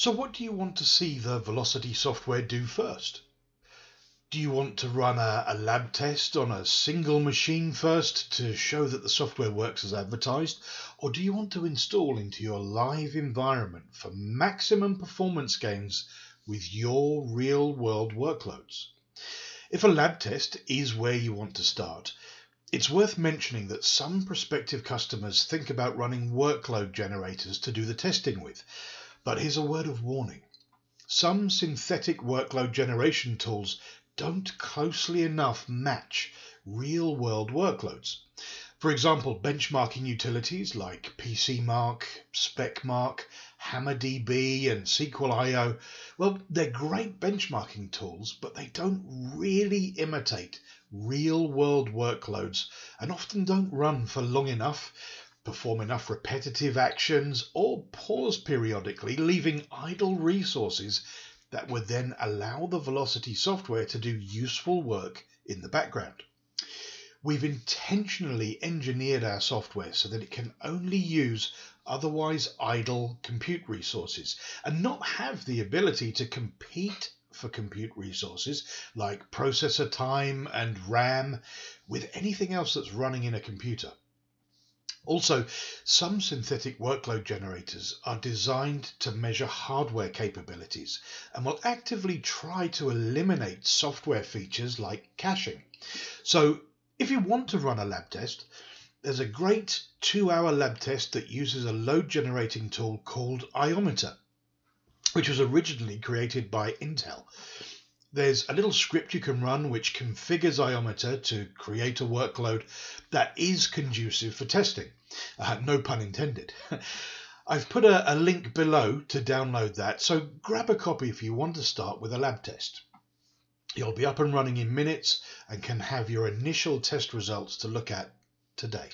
So what do you want to see the V-locity software do first? Do you want to run a, a, lab test on a single machine first to show that the software works as advertised? Or do you want to install into your live environment for maximum performance gains with your real world workloads? If a lab test is where you want to start, it's worth mentioning that some prospective customers think about running workload generators to do the testing with. But here's a word of warning. Some synthetic workload generation tools don't closely enough match real world workloads. For example, benchmarking utilities like PCMark, SpecMark, HammerDB, and SQLIO, well, they're great benchmarking tools, but they don't really imitate real world workloads and often don't run for long enough perform enough repetitive actions, or pause periodically, leaving idle resources that would then allow the V-locity software to do useful work in the background. We've intentionally engineered our software so that it can only use otherwise idle compute resources and not have the ability to compete for compute resources like processor time and RAM with anything else that's running in a computer. Also, some synthetic workload generators are designed to measure hardware capabilities and will actively try to eliminate software features like caching. So if you want to run a lab test, there's a great two hour lab test that uses a load generating tool called Iometer, which was originally created by Intel. There's a little script you can run which configures Iometer to create a workload that is conducive for testing. Uh, no pun intended. I've put a, a link below to download that, so grab a copy if you want to start with a lab test. You'll be up and running in minutes and can have your initial test results to look at today.